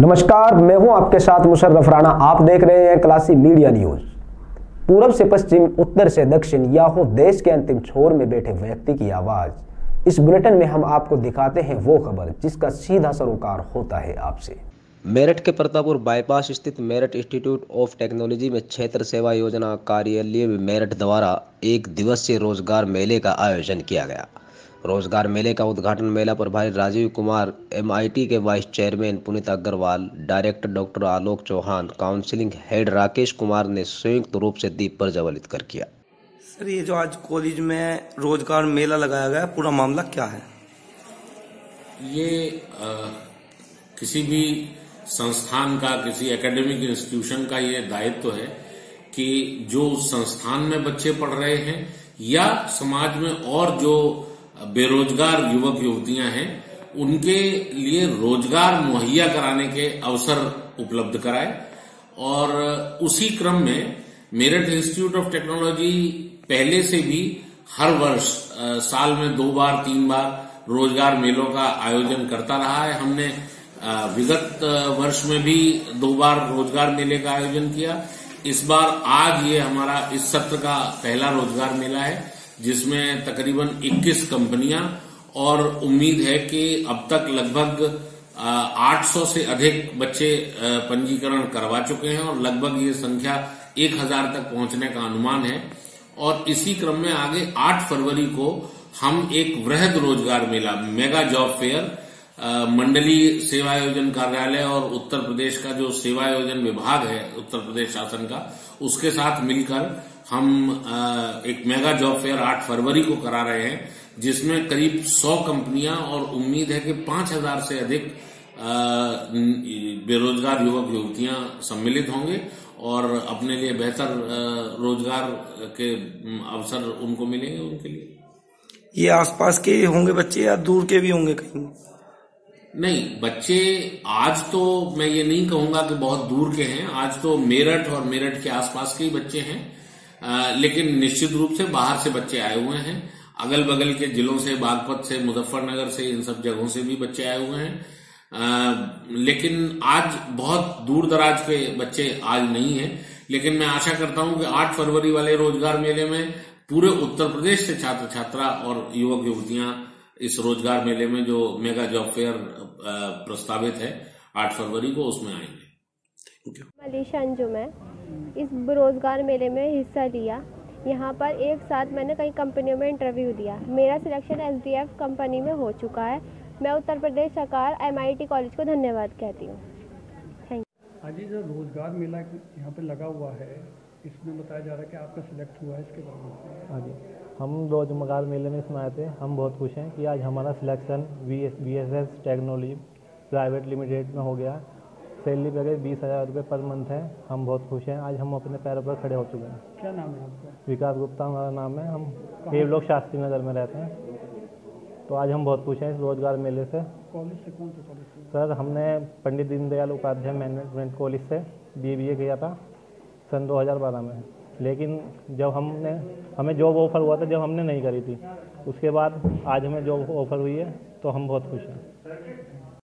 नमस्कार, मैं हूँ आपके साथ मुशर्रफ राणा। आप देख रहे हैं क्लासी मीडिया न्यूज़। पूरब से पश्चिम, उत्तर से दक्षिण, या हो देश के अंतिम छोर में बैठे व्यक्ति की आवाज़। इस बुलेटिन में हम आपको दिखाते हैं वो खबर, जिसका सीधा सरोकार होता है आपसे। मेरठ के प्रतापुर बाईपास स्थित मेरठ इंस्टीट्यूट ऑफ़ टेक्नोलॉजी में क्षेत्र सेवा योजना कार्यालय मेरठ द्वारा एक दिवसीय रोज़गार मेले का आयोजन किया गया। रोज़गार मेले का उद्घाटन मेला प्रभारी राजीव कुमार एमआईटी के vice chairman Puneet Agarwal director doctor Alok Chauhan counselling head Rakesh Kumar ने संयुक्त रूप से दीप प्रज्वलित कर किया। सर ये जो आज कॉलेज में रोज़गार मेला लगाया गया पूरा मामला क्या है? ये आ, किसी भी संस्थान का किसी एकेडमिक इंस्टीट्यूशन का ये दायित्व तो है कि जो संस्थान में बच्चे पढ़ रहे हैं या समाज में और जो बेरोजगार युवक युवतियाँ हैं, उनके लिए रोज़गार मुहैया कराने के अवसर उपलब्ध कराए। और उसी क्रम में मेरठ इंस्टीट्यूट ऑफ़ टेक्नोलॉजी पहले से भी हर वर्ष साल में दो बार, तीन बार रोज़गार मेलों का आयोजन करता रहा है। हमने विगत वर्ष में भी दो बार रोज़गार मेले का आयोजन किया। इस बार आज ये हमारा इस सत्र का पहला रोज़गार मेला है। जिसमें तकरीबन 21 कंपनियाँ और उम्मीद है कि अब तक लगभग 800 से अधिक बच्चे पंजीकरण करवा चुके हैं और लगभग ये संख्या 1000 तक पहुँचने का अनुमान है। और इसी क्रम में आगे 8 फरवरी को हम एक वृहद रोज़गार मेला, मेगा जॉब फेयर मंडलीय सेवायोजन कार्यालय और उत्तर प्रदेश का जो सेवायोजन विभाग है, उत्तर प्रदेश शासन का, उसके साथ मिलकर हम एक मेगा जॉब फेयर 8 फरवरी को करा रहे हैं, जिसमें करीब 100 कंपनियाँ और उम्मीद है कि 5000 से अधिक बेरोजगार युवक युवतियाँ सम्मिलित होंगे और अपने लिए बेहतर रोज़गार के अवसर उनको मिलेंगे उनके लिए। ये आसपास के होंगे बच्चे या दूर के भी होंगे कहीं? नहीं बच्चे आज तो मैं ये नहीं कहूँगा कि बहुत दूर के हैं। आज तो मेरठ और मेरठ के आसपास के ही बच्चे हैं। आ, लेकिन निश्चित रूप से बाहर से बच्चे आए हुए हैं। अगल बगल के जिलों से बागपत से मुजफ्फरनगर से इन सब जगहों से भी बच्चे आए हुए हैं। आ, लेकिन आज बहुत दूर दराज के बच्चे आज नहीं है। लेकिन मैं आशा करता हूँ कि 8 फरवरी वाले रोज़गार मेले में पूरे उत्तर प्रदेश से छात्र छात्रा और युवक युवतियाँ इस रोज़गार मेले में जो मेगा जॉब फेयर प्रस्तावित है 8 फरवरी को उसमें आएँगे। मलीशा अंजुम है इस रोज़गार मेले में हिस्सा लिया। यहाँ पर एक साथ मैंने कई कंपनियों में इंटरव्यू दिया। मेरा सिलेक्शन एसडीएफ कंपनी में हो चुका है। मैं उत्तर प्रदेश सरकार एमआईटी कॉलेज को धन्यवाद कहती हूँ। थैंक हाँ जी जो रोज़गार मेला यहाँ पे लगा हुआ है इसमें बताया जा रहा है कि आपका सिलेक्ट हुआ है इसके बारे में। हाँ जी। हम रोज़गार मेले में इसमें आए थे। हम बहुत खुश हैं कि आज हमारा selection V S S S technology private limited में हो गया। सैलरी पैकेज बीस हज़ार रुपये पर मंथ है हम बहुत खुश हैं। आज हम अपने पैरों पर खड़े हो चुके हैं। क्या नाम है आपका? विकास गुप्ता हमारा नाम है। हम कई लोग शास्त्री नगर में रहते हैं। तो आज हम बहुत खुश हैं इस रोज़गार मेले से। कॉलेज से कौन से कॉलेज से? सर हमने पंडित दीनदयाल उपाध्याय मैनेजमेंट कॉलेज से बी बी ए किया था सन 2012 में। लेकिन जब हमने, हमें जॉब ऑफ़र हुआ था, जब हमने नहीं करी थी, उसके बाद आज हमें जॉब ऑफ़र हुई है तो हम बहुत खुश हैं।